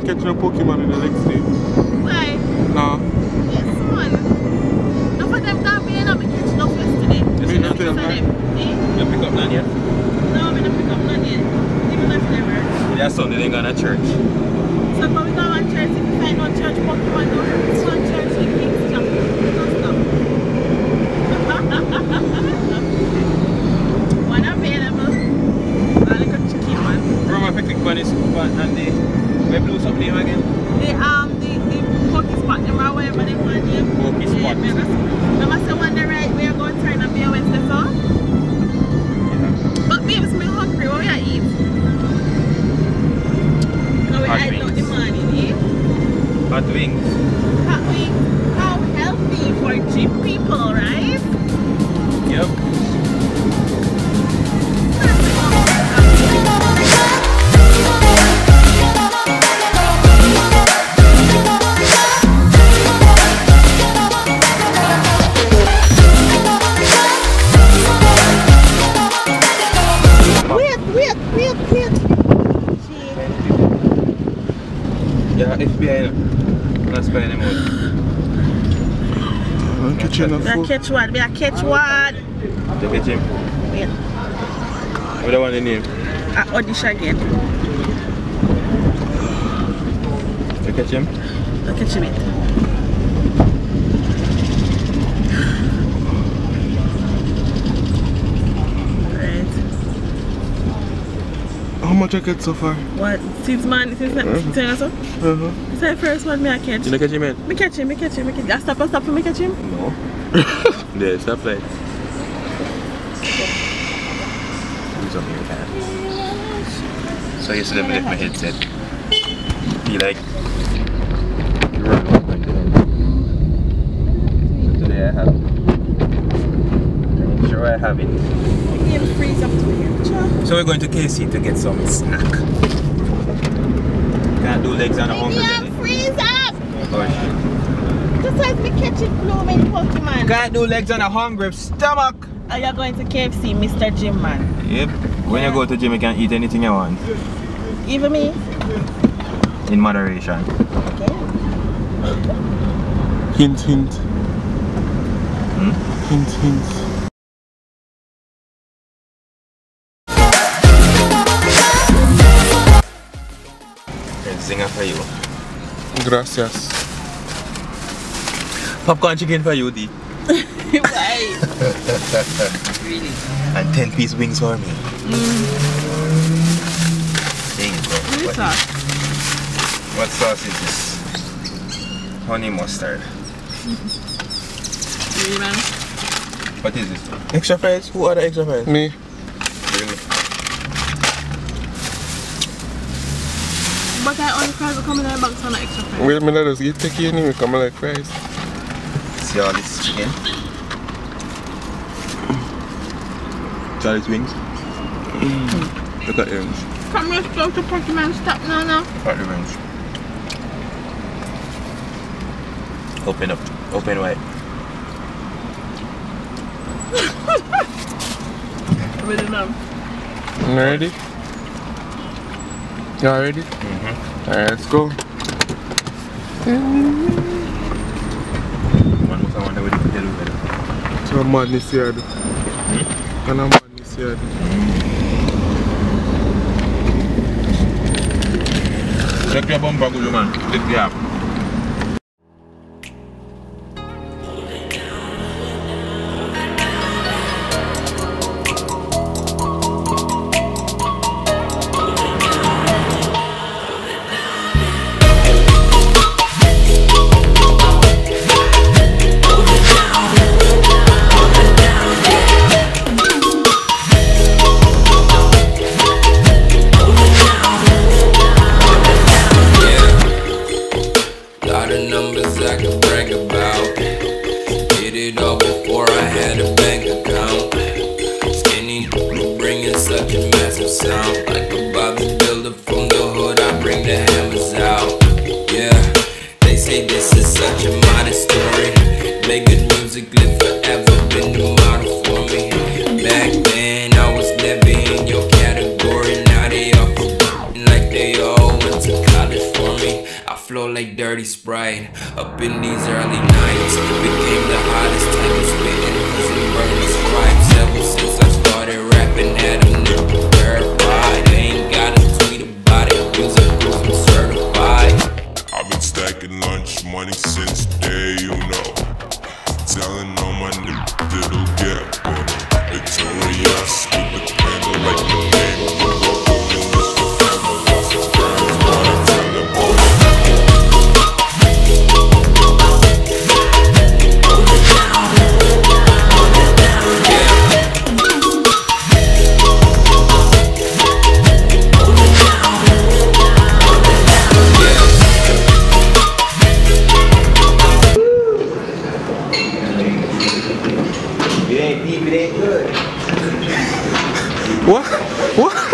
make you know me catching a Pokemon in the next day. Why? Nah. Yes, man. Enough of them can't be enough. Me catch enough yesterday. Me Enough too, of man. them. Eh? You pick up none yet? No, me not pick up none yet. Even if never. Your son they gonna church. So when we go on church, if you find no church Pokemon, go to one church in Kingston. Don't stop. One available. A little chicken one. Remember if you click on this button and the we blew something name again? The um the the Poke spot them or whatever they call them. Poke Yeah, spot. me just- Remember say one Wait, wait, wait, wait. Gee. Yeah, FBI no. Not spying them. I'm catching a We are food. catch one. We are catch one. Take a gym. Wait. What do want the name? I audition again. Take a gym. Look at you, How much I get so far? What? Since man, since that, Mhm. since so? Uh-huh. This is the first one me I catch. You know catch him man? Me catch him, me catch him, me catch him. I stop, I stop for me catch him. No. there, stop like. Do something you can. So yesterday I left my headset. Be like. So today I have. Make sure I have it. So we're going to KC to get some snack. Can't do legs on a hungry Medium belly. freeze up! Oh. Just as me catch it blooming Pokemon. Can't do legs on a hungry stomach. Are you going to KFC, Mr. Jim Man? Yep. When you go to gym, you can eat anything you want Even me? in moderation. Okay. Hint, hint. Hmm? Hint, hint. Zinger for you. Gracias. Popcorn chicken for you, D. Why? really? And 10 piece wings for me. Mm-hmm. There you go. What is What, that? what sauce is this? Honey mustard. Really, man? What is this? Extra fries? Who ordered extra fries? Me. Really? But I only fries are coming in a box on an extra fries. Wait a minute, just get take it anyway. Come like fries. See all this chicken? See all these wings? Mm. Look at the wings. Come let's go to Pokemon stop now now. Look at the wings. Open up. Open wide. Really now. You ready? You all ready? Mm-hmm. Alright, let's go. One more Mm-hmm. time, I wonder what you put it over. So madness here. And I'm madness here. Check your bumper, good man. Lift the app. Dirty sprite. Up in these early nights, became the hottest type of spitting. Cause it burned the stripes ever since I started rapping at a new verified. Ain't got a tweet about it, proof I'm certified. I've been stacking lunch money since day, you know. Telling all my niggas it'll get better. The ain't deep, it ain't good. What? What?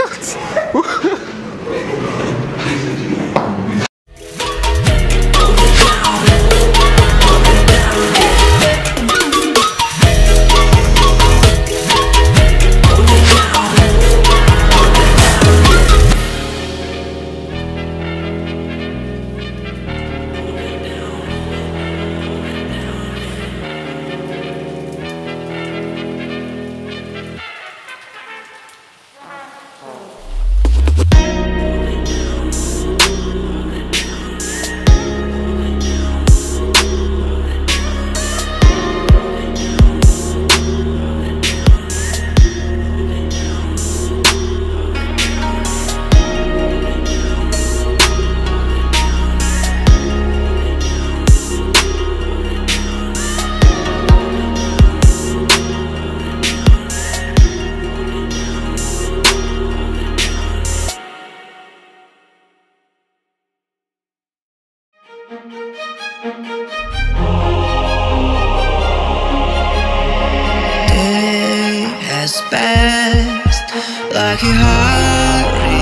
Passed like a hurricane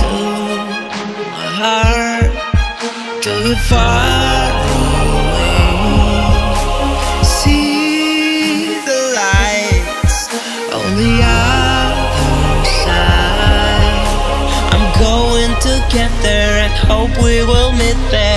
to my heart, to the far away. See the lights on the other side. I'm going to get there and hope we will meet there.